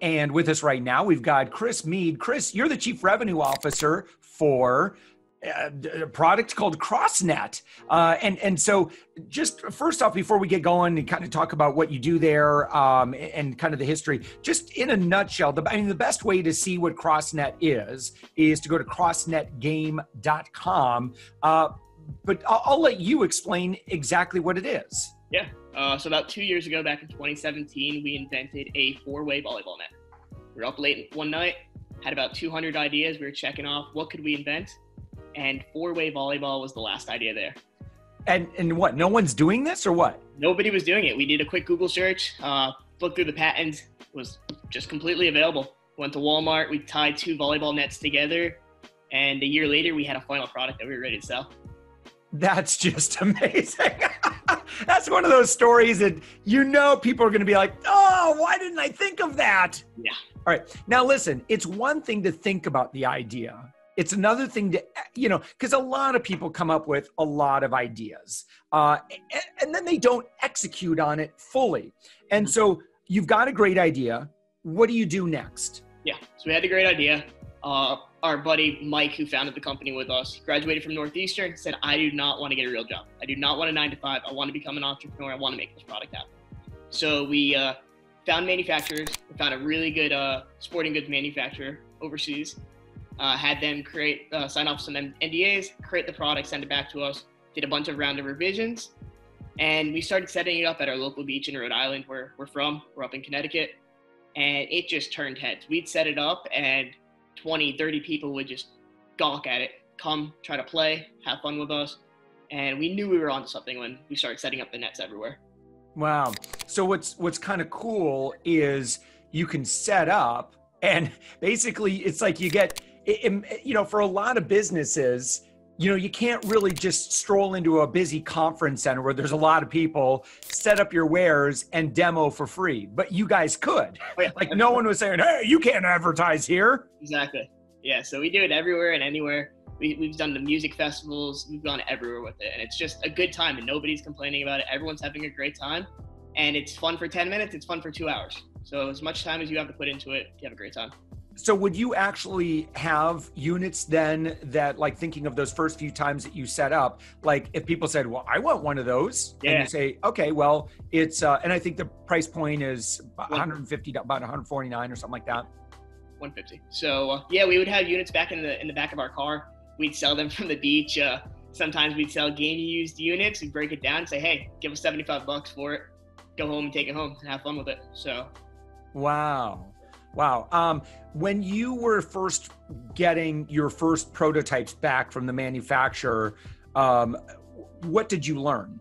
And with us right now, we've got Chris Meade. Chris, you're the Chief Revenue Officer for uh, a product called CrossNet. Uh, and, and so, just first off, before we get going and kind of talk about what you do there um, and kind of the history, just in a nutshell, the, I mean, the best way to see what CrossNet is, is to go to crossnetgame.com. Uh, but I'll, I'll let you explain exactly what it is. Yeah. Uh, so about two years ago, back in 2017, we invented a four-way volleyball net. We were up late one night, had about 200 ideas. We were checking off what could we invent, and four-way volleyball was the last idea there. And and what? No one's doing this or what? Nobody was doing it. We did a quick Google search, uh, looked through the patent, was just completely available. Went to Walmart. We tied two volleyball nets together, and a year later, we had a final product that we were ready to sell. That's just amazing. That's one of those stories that you know people are going to be like, oh, why didn't I think of that? Yeah. All right. Now, listen, it's one thing to think about the idea. It's another thing to, you know, because a lot of people come up with a lot of ideas uh, and, and then they don't execute on it fully. And mm-hmm. so you've got a great idea. What do you do next? Yeah. So we had a great idea. Uh, our buddy Mike, who founded the company with us, graduated from Northeastern, said, I do not want to get a real job. I do not want a nine to five. I want to become an entrepreneur. I want to make this product happen. So we uh, found manufacturers. We found a really good uh, sporting goods manufacturer overseas. Uh, had them create, uh, sign off some NDAs, create the product, send it back to us. Did a bunch of round of revisions, and we started setting it up at our local beach in Rhode Island, where we're from. We're up in Connecticut, and it just turned heads. We'd set it up, and 20, 30 people would just gawk at it, come, try to play, have fun with us. And we knew we were onto something when we started setting up the nets everywhere. Wow. So what's what's kind of cool is you can set up and basically it's like you get it you know for a lot of businesses you know, you can't really just stroll into a busy conference center where there's a lot of people, set up your wares and demo for free. But you guys could. Oh, yeah. Like no one was saying, "Hey, you can't advertise here." Exactly. Yeah. So we do it everywhere and anywhere. We, we've done the music festivals. We've gone everywhere with it, and it's just a good time, and nobody's complaining about it. Everyone's having a great time, and it's fun for ten minutes. It's fun for two hours. So as much time as you have to put into it, you have a great time. So would you actually have units then that like thinking of those first few times that you set up, like if people said, well, I want one of those yeah. and you say, okay, well it's, uh, and I think the price point is 150, about 149 or something like that. 150. So uh, yeah, we would have units back in the, in the back of our car. We'd sell them from the beach. Uh, sometimes we'd sell game used units. We'd break it down and say, Hey, give us 75 bucks for it. Go home and take it home and have fun with it. So. Wow. Wow. Um, when you were first getting your first prototypes back from the manufacturer, um, what did you learn?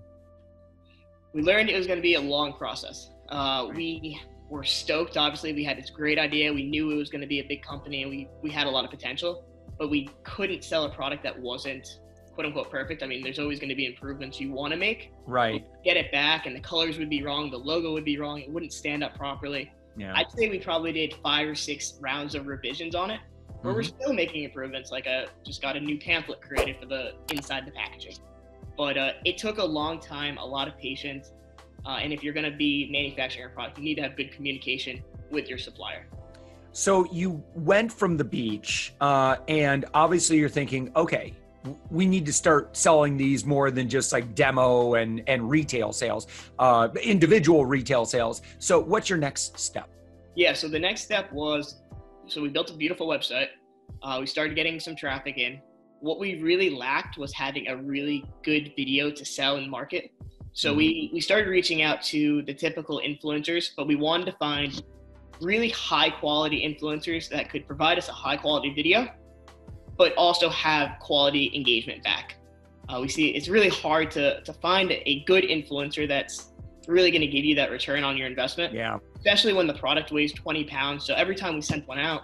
We learned it was going to be a long process. Uh, we were stoked. Obviously, we had this great idea. We knew it was going to be a big company, and we we had a lot of potential. But we couldn't sell a product that wasn't quote unquote perfect. I mean, there's always going to be improvements you want to make. Right. Get it back, and the colors would be wrong. The logo would be wrong. It wouldn't stand up properly. Yeah. I'd say we probably did five or six rounds of revisions on it, but mm-hmm. we're still making improvements. Like I just got a new pamphlet created for the inside the packaging. But uh, it took a long time, a lot of patience, uh, and if you're going to be manufacturing a product, you need to have good communication with your supplier. So you went from the beach, uh, and obviously you're thinking, okay, we need to start selling these more than just like demo and and retail sales uh individual retail sales. So what's your next step? Yeah so the next step was so we built a beautiful website. Uh, we started getting some traffic in. What we really lacked was having a really good video to sell and market. So mm-hmm. we we started reaching out to the typical influencers but we wanted to find really high quality influencers that could provide us a high quality video but also have quality engagement back. Uh, we see it's really hard to, to find a good influencer that's really going to give you that return on your investment. Yeah. Especially when the product weighs 20 pounds. So every time we sent one out,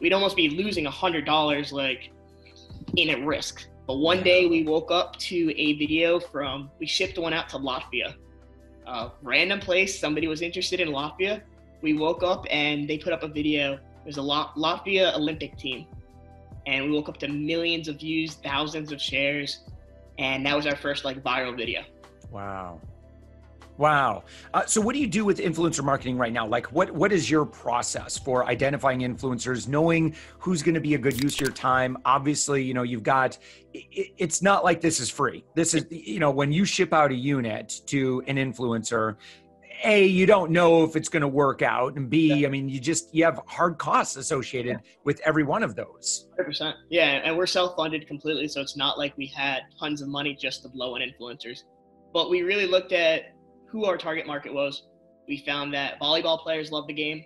we'd almost be losing $100 like in a risk. But one day we woke up to a video from, we shipped one out to Latvia. Uh, random place, somebody was interested in Latvia. We woke up and they put up a video. There's a Latvia Olympic team and we woke up to millions of views, thousands of shares, and that was our first like viral video. Wow. Wow. Uh, so, what do you do with influencer marketing right now? Like, what what is your process for identifying influencers, knowing who's going to be a good use of your time? Obviously, you know, you've got. It, it's not like this is free. This is, you know, when you ship out a unit to an influencer, a you don't know if it's going to work out and b yeah. i mean you just you have hard costs associated yeah. with every one of those 100% yeah and we're self-funded completely so it's not like we had tons of money just to blow on influencers but we really looked at who our target market was. We found that volleyball players love the game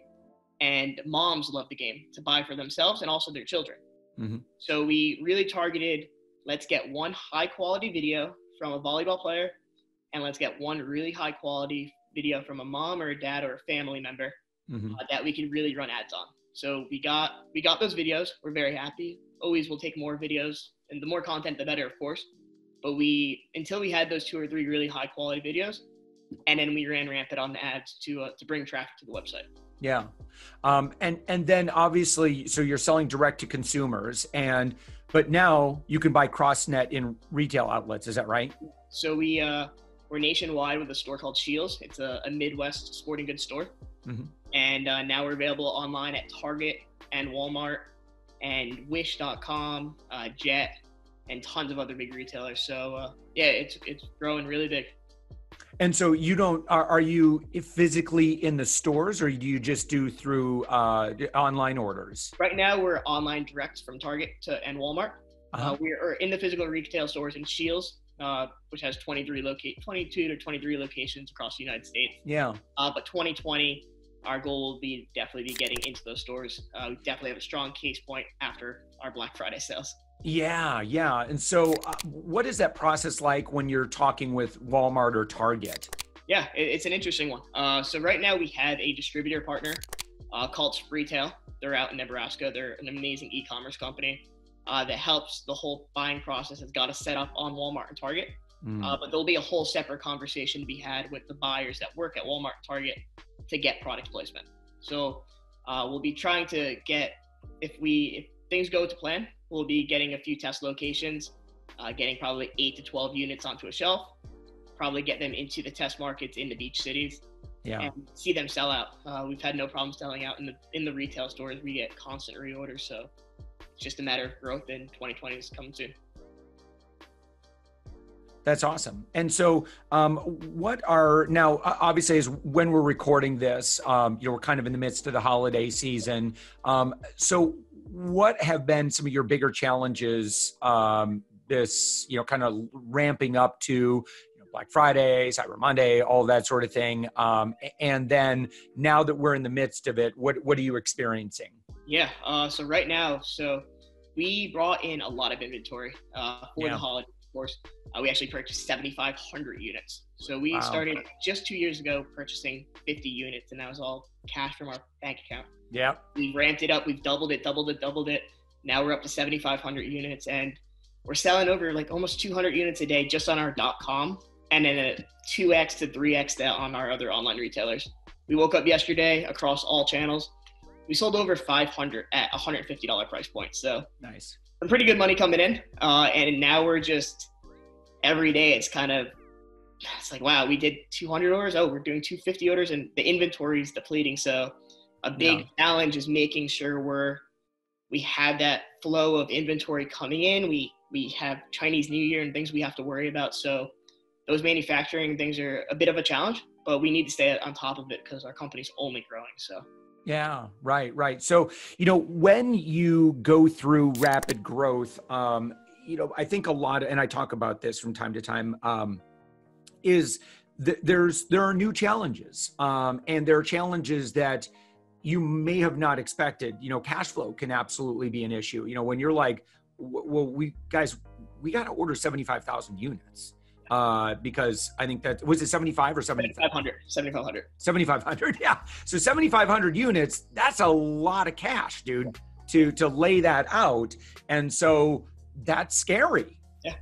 and moms love the game to buy for themselves and also their children. Mm-hmm. So we really targeted let's get one high quality video from a volleyball player and let's get one really high quality video from a mom or a dad or a family member mm-hmm. uh, that we can really run ads on. So we got we got those videos. We're very happy. Always will take more videos and the more content the better, of course. But we until we had those two or three really high quality videos, and then we ran rampant on the ads to uh, to bring traffic to the website. Yeah, um, and and then obviously, so you're selling direct to consumers, and but now you can buy CrossNet in retail outlets. Is that right? So we uh, we're nationwide with a store called Scheels. It's a, a Midwest sporting goods store, mm-hmm. and uh, now we're available online at Target and Walmart and Wish.com, uh, Jet, and tons of other big retailers. So uh, yeah, it's it's growing really big. And so you don't are, are you physically in the stores or do you just do through uh, online orders? Right now we're online direct from Target to and Walmart. Uh-huh. Uh, we're in the physical retail stores in Scheels, uh, which has 23 locate 22 to 23 locations across the United States. Yeah. Uh, but 2020, our goal will be definitely be getting into those stores. Uh, we definitely have a strong case point after our Black Friday sales. Yeah, yeah. And so, uh, what is that process like when you're talking with Walmart or Target? Yeah, it's an interesting one. Uh, so right now we have a distributor partner uh, called Spreetail. They're out in Nebraska. They're an amazing e-commerce company uh, that helps the whole buying process. Has got to set up on Walmart and Target. Mm. Uh, but there'll be a whole separate conversation to be had with the buyers that work at Walmart and Target to get product placement. So uh, we'll be trying to get if we if things go to plan, we'll be getting a few test locations, uh, getting probably eight to 12 units onto a shelf, probably get them into the test markets in the beach cities. Yeah. And see them sell out. Uh, we've had no problem selling out in the in the retail stores. We get constant reorders, so it's just a matter of growth. And 2020 is coming soon. That's awesome. And so, um, what are now? Obviously, is when we're recording this, um, you know, we're kind of in the midst of the holiday season. Um, so, what have been some of your bigger challenges um, this you know kind of ramping up to you know, black friday cyber monday all that sort of thing um, and then now that we're in the midst of it what what are you experiencing yeah uh, so right now so we brought in a lot of inventory uh, for yeah. the holiday of course uh, we actually purchased 7500 units so we wow. started just two years ago purchasing 50 units and that was all cash from our bank account yeah. We've ramped it up. We've doubled it, doubled it, doubled it. Now we're up to 7,500 units and we're selling over like almost 200 units a day just on our dot .com and then a 2x to 3x that on our other online retailers. We woke up yesterday across all channels. We sold over 500 at $150 price point. So nice. Some pretty good money coming in. Uh, and now we're just every day it's kind of it's like wow we did 200 orders oh we're doing 250 orders and the inventory is depleting so a big yeah. challenge is making sure we're we have that flow of inventory coming in. We we have Chinese New Year and things we have to worry about. So those manufacturing things are a bit of a challenge, but we need to stay on top of it because our company's only growing. So yeah, right, right. So, you know, when you go through rapid growth, um, you know, I think a lot, of, and I talk about this from time to time, um, is th- there's there are new challenges, um, and there are challenges that you may have not expected. You know, cash flow can absolutely be an issue. You know, when you're like, well, we guys, we got to order 75,000 units uh, because I think that was it 75 or 7500 7500 7500 yeah. So 7500 units that's a lot of cash dude to to lay that out. And so that's scary. Yeah.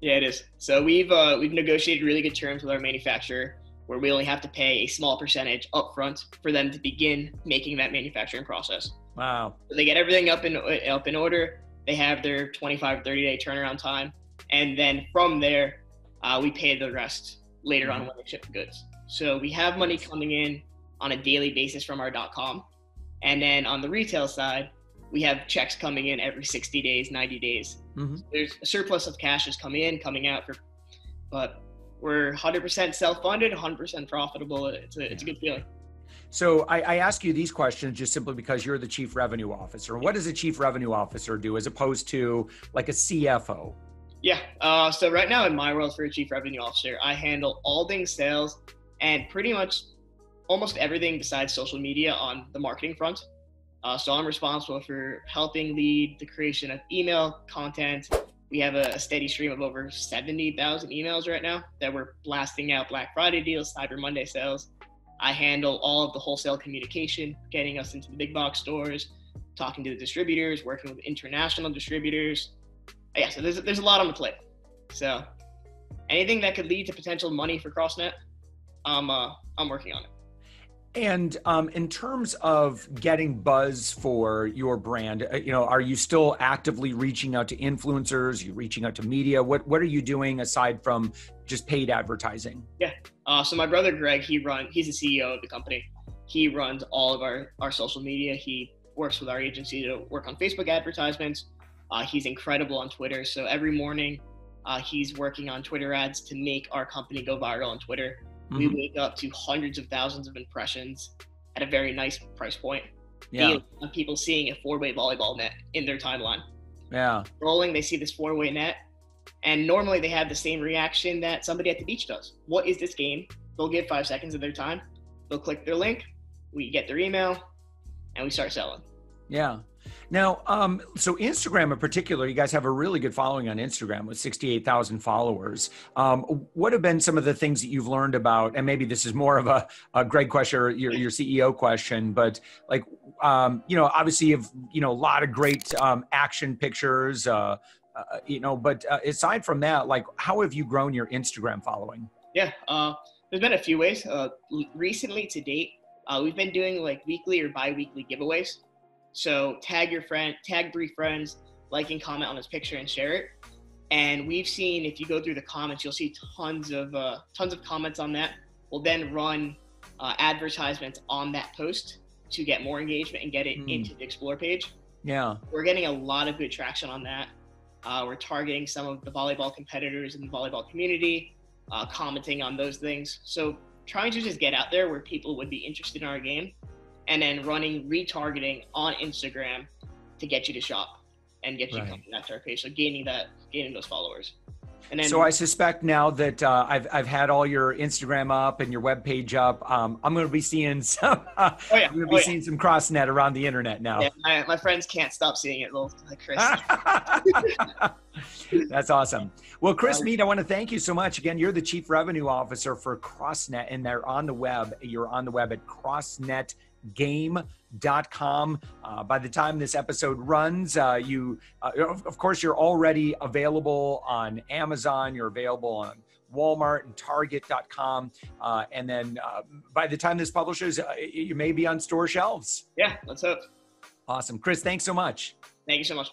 Yeah it is. So we've uh, we've negotiated really good terms with our manufacturer where we only have to pay a small percentage upfront for them to begin making that manufacturing process. Wow. So they get everything up in up in order. They have their 25 30 day turnaround time, and then from there, uh, we pay the rest later on when they ship the goods. So we have money coming in on a daily basis from our .com, and then on the retail side, we have checks coming in every 60 days, 90 days. Mhm. So there's a surplus of cash is coming in, coming out for, but we're 100% self-funded, 100% profitable. It's a, it's a good feeling. So I, I ask you these questions just simply because you're the chief revenue officer. What does a chief revenue officer do as opposed to like a CFO? Yeah. Uh, so right now in my world for a chief revenue officer, I handle all things sales and pretty much almost everything besides social media on the marketing front. Uh, so I'm responsible for helping lead the creation of email content. We have a, a steady stream of over 70,000 emails right now that we're blasting out Black Friday deals, Cyber Monday sales. I handle all of the wholesale communication, getting us into the big box stores, talking to the distributors, working with international distributors, yeah, so there's there's a lot on the plate. So anything that could lead to potential money for CrossNet, I'm uh, I'm working on it. And um, in terms of getting buzz for your brand, uh, you know, are you still actively reaching out to influencers? you reaching out to media? What What are you doing aside from just paid advertising? Uh, so my brother Greg, he run he's the CEO of the company. He runs all of our our social media. He works with our agency to work on Facebook advertisements. Uh, he's incredible on Twitter. So every morning, uh, he's working on Twitter ads to make our company go viral on Twitter. We Mhm. wake up to hundreds of thousands of impressions at a very nice price point. Yeah, people seeing a four-way volleyball net in their timeline. yeah, Rolling, they see this four-way net, and normally they have the same reaction that somebody at the beach does. What is this game? They'll give five seconds of their time. They'll click their link. We get their email, and we start selling. yeah. Now, um, so Instagram in particular, you guys have a really good following on Instagram with sixty-eight thousand followers. Um, what have been some of the things that you've learned about? And maybe this is more of a, a Greg question or your, your CEO question, but like, um, you know, obviously you've you know a lot of great um, action pictures. Uh, uh, you know, but uh, aside from that, like, how have you grown your Instagram following? Yeah, uh, there's been a few ways. Uh, recently, to date, uh, we've been doing like weekly or bi-weekly giveaways. So tag your friend, tag three friends, like and comment on this picture and share it. And we've seen if you go through the comments, you'll see tons of uh, tons of comments on that. We'll then run uh, advertisements on that post to get more engagement and get it Hmm. into the explore page. Yeah, We're getting a lot of good traction on that. Uh, we're targeting some of the volleyball competitors in the volleyball community, uh, commenting on those things. So trying to just get out there where people would be interested in our game, and then running retargeting on Instagram to get you to shop and get you Right. coming back to our page. So gaining that, gaining those followers. And then so I suspect now that uh, I've I've had all your Instagram up and your web page up, um, I'm going to be seeing some. oh yeah, I'm going to oh, be yeah. seeing some CrossNet around the internet now. Yeah, my, my friends can't stop seeing it. Little like Chris. That's awesome. Well, Chris Meade, I want to thank you so much. Again, you're the chief revenue officer for CrossNet, and they're on the web. You're on the web at crossnetgame.com. Uh, by the time this episode runs, uh, you, uh, of, of course, you're already available on Amazon. You're available on Walmart and Target.com. Uh, and then uh, by the time this publishes, uh, you may be on store shelves. yeah, let's hope. Awesome. Chris, thanks so much. Thank you so much.